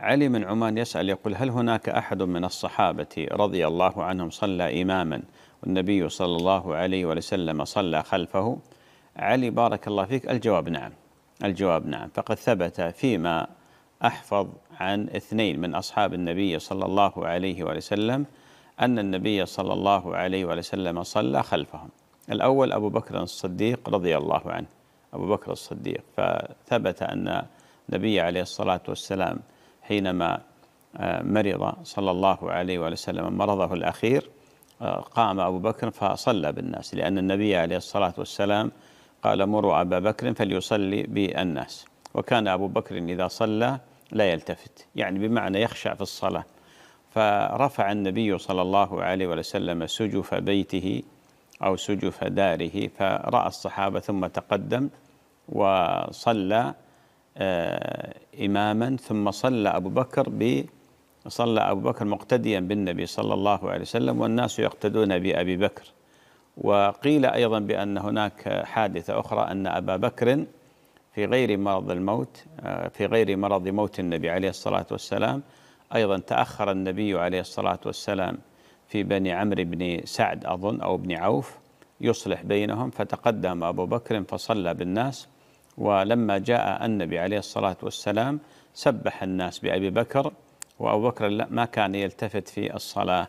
علي من عمان يسأل يقول هل هناك أحد من الصحابة رضي الله عنهم صلى إماما والنبي صلى الله عليه وسلم صلى خلفه؟ علي بارك الله فيك. الجواب نعم الجواب نعم. فقد ثبت فيما أحفظ عن اثنين من أصحاب النبي صلى الله عليه وسلم أن النبي صلى الله عليه وسلم صلى خلفهم. الأول أبو بكر الصديق رضي الله عنه أبو بكر الصديق. فثبت أن النبي عليه الصلاة والسلام حينما آه، مرض صلى الله عليه وسلم مرضه الأخير آه، قام أبو بكر فصلى بالناس لأن النبي عليه الصلاة والسلام قال مروا أبا بكر فليصلي بالناس. وكان أبو بكر إذا صلى لا يلتفت يعني بمعنى يخشع في الصلاة. فرفع النبي صلى الله عليه وسلم سجف بيته أو سجف داره فرأى الصحابة ثم تقدم وصلى إماما ثم صلى أبو بكر ب صلى أبو بكر مقتديا بالنبي صلى الله عليه وسلم والناس يقتدون بأبي بكر. وقيل أيضا بأن هناك حادثة أخرى أن أبا بكر في غير مرض الموت آه، في غير مرض موت النبي عليه الصلاة والسلام. أيضا تأخر النبي عليه الصلاة والسلام في بني عمرو بن سعد أظن أو بن عوف يصلح بينهم فتقدم أبو بكر فصلى بالناس. ولما جاء النبي عليه الصلاة والسلام سبح الناس بأبي بكر وأبو بكر ما كان يلتفت في الصلاة.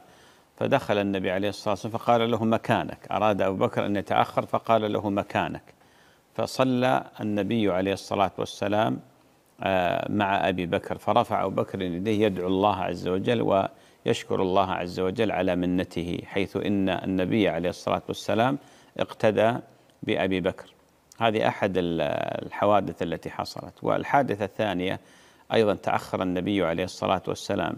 فدخل النبي عليه الصلاة والسلام فقال له مكانك. أراد أبو بكر أن يتأخر فقال له مكانك. فصلى النبي عليه الصلاة والسلام آه، مع أبي بكر. فرفع أبو بكر يديه يدعو الله عز وجل ويشكر الله عز وجل على منته حيث إن النبي عليه الصلاة والسلام اقتدى بأبي بكر. هذه أحد الحوادث التي حصلت. والحادثة الثانية أيضا تأخر النبي عليه الصلاة والسلام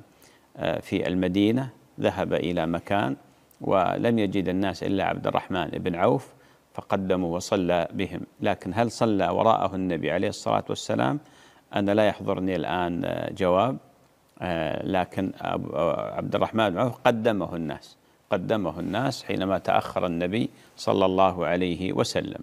آه، في المدينة ذهب إلى مكان ولم يجد الناس إلا عبد الرحمن بن عوف فقدموا وصلى بهم. لكن هل صلى وراءه النبي عليه الصلاة والسلام؟ أنا لا يحضرني الآن آه، جواب آه، لكن عبد الرحمن بن عوف قدمه الناس قدمه الناس حينما تأخر النبي صلى الله عليه وسلم.